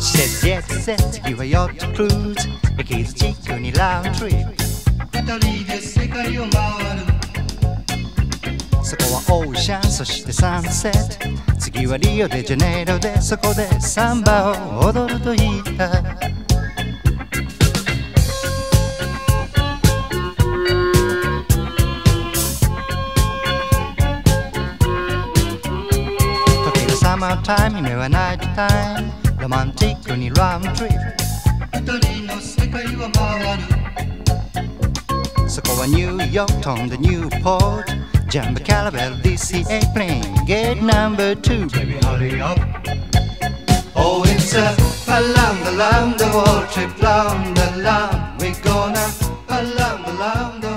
セ次はヨットクルーズエキゾチックにラウンドトリップ二人で世界を回るそこはオーシャンそしてサンセット次はリオデジャネイロでそこでサンバを踊ると言った時がサマータイム夢はナイトタイム romantico a round trip. New York, the Newport. Jump the Gate number two. Baby hurry up. Oh it's a Alam the lam, the whole trip the lam We're gonna Alam the lam, the